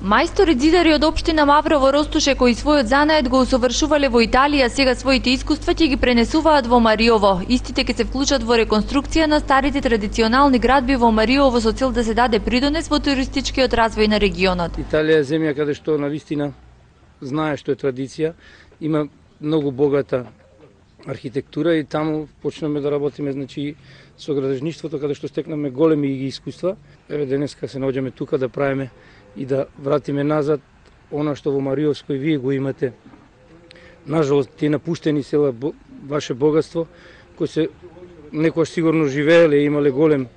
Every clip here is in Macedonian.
Мајстори зидари од општина Маврово Ростуше кои својот занает го усовршувале во Италија, сега своите искуства ќе ги пренесуваат во Мариово. Истите ќе се вклучат во реконструкција на старите традиционални градби во Мариово со цел да се даде придонес во туристичкиот развој на регионот. Италија е земја каде што на вистина знае што е традиција, има многу богата архитектура и таму почнеме да работиме значи со градежништвото каде што стекнаме големи искуства. Еве денеска се наоѓаме тука да правиме и да вратиме назад она што во Мариовско и вие го имате. Нажалост, тие напуштени села, ваше богатство, кои се некојаш сигурно живееле и имале голем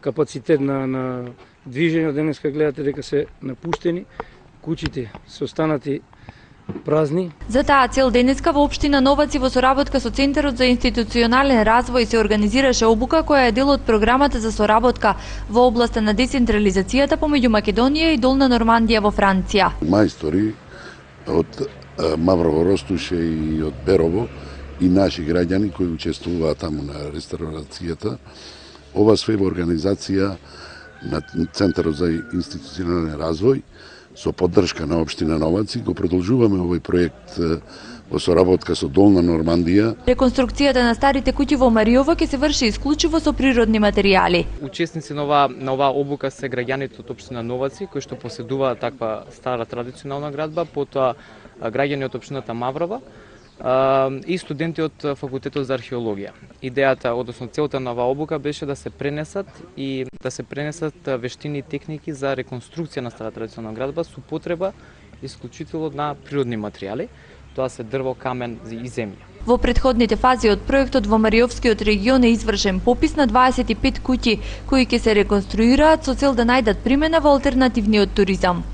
капацитет на, на движење, денеска гледате дека се напуштени, куќите се останати празни. За таа цел денеска во општина Новаци во соработка со Центарот за институционален развој се организираше обука која е дел од програмата за соработка во областа на децентрализацијата помеѓу Македонија и Долна Нормандија во Франција. Мајстори од Маврово Ростуше и од Берово и наши граѓани кои учествуваат таму на реставрацијата. Ова све во организација на Центарот за институционален развој со поддршка на Обштина Новаци, го продолжуваме овој проект во соработка со Долна Нормандија. Реконструкцијата на старите куќи во Мариово ќе се врши исклучиво со природни материјали. Учесници на оваа на оваа обука се граѓаните од општина Новаци кои што поседуваат таква стара традиционална градба, потоа граѓани од општината Маврова, и студенти од факултетот за археологија. Идејата, односно целта на оваа обука беше да се пренесат и да се пренесат вештини и техники за реконструкција на стара традиционална градба со потреба исклучително на природни материјали, тоа се дрво, камен и земја. Во предходните фази од проектот во Мариовскиот регион е извршен попис на 25 куќи кои ќе се реконструираат со цел да најдат примена во алтернативниот туризам.